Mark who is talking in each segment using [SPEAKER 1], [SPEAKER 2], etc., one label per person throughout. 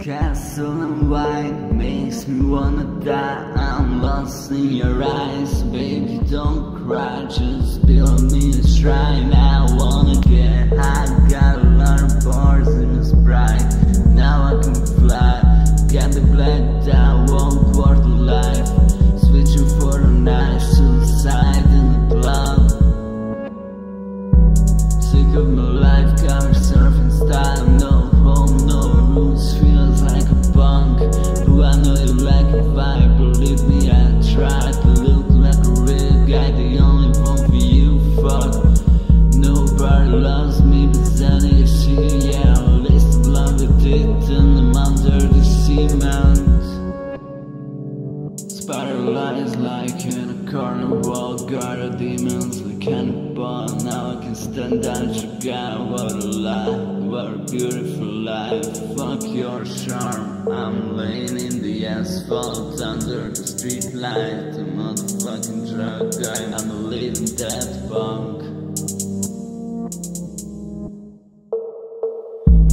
[SPEAKER 1] Castle and wine makes me wanna die. I'm lost in your eyes, baby don't cry. Just build me a shrine, I wanna get high. Got a lot of bars in this Sprite Now I can fly, got the black down, one quarter life. Switching for the night, suicide in the club. Sick of my life, cover surfing style, no home, no like in a carnival Guard demons like Hannibal Now I can stand out your guy What a life, what a beautiful life. Fuck your charm I'm laying in the asphalt Under the street light. A motherfucking drug guy I'm a living dead punk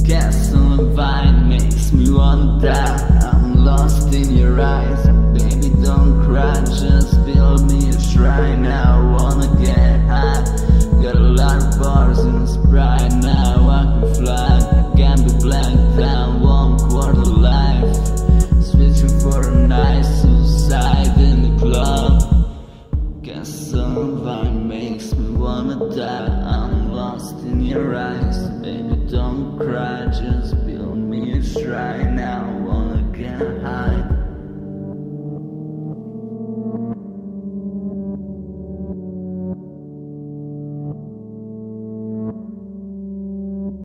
[SPEAKER 1] Castle vine makes me wanna die I'm lost in your eyes Baby don't cry, vine makes me wanna die. I'm lost in your eyes. Baby don't cry, just build me a shrine